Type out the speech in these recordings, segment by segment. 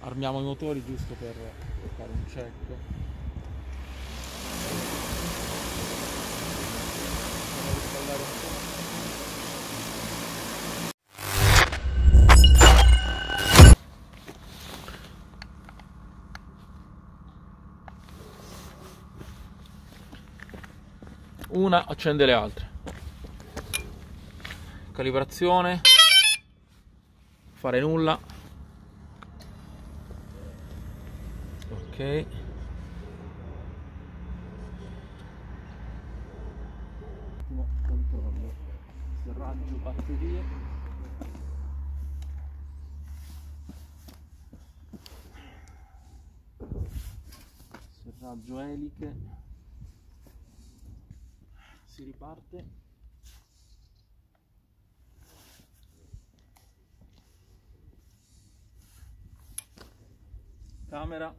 armiamo i motori giusto per fare un check. Una accende le altre. Calibrazione. Fare nulla ok. Controllo. Serraggio batterie serraggio eliche. Si riparte. Camera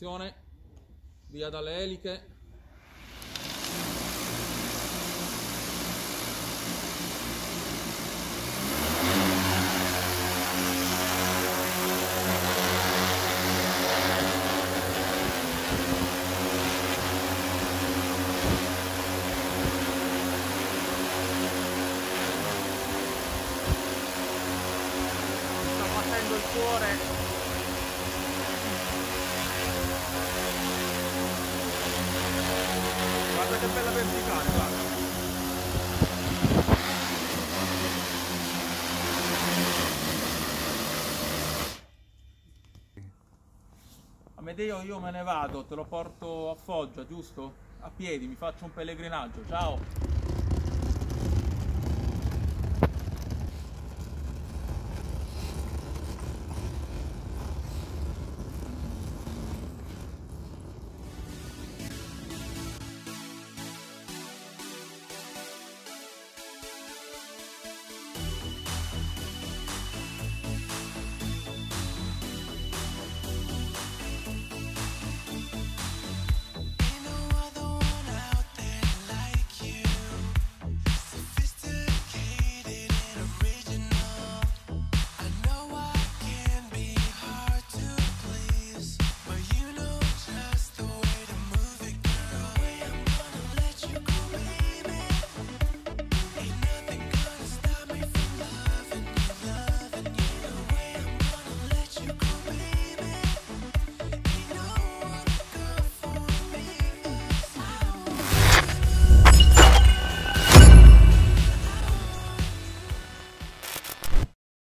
azione via dalle eliche sta battendo il cuore che bella verticale guarda Amedeo io me ne vado, te lo porto a Foggia, giusto? A piedi, mi faccio un pellegrinaggio, ciao!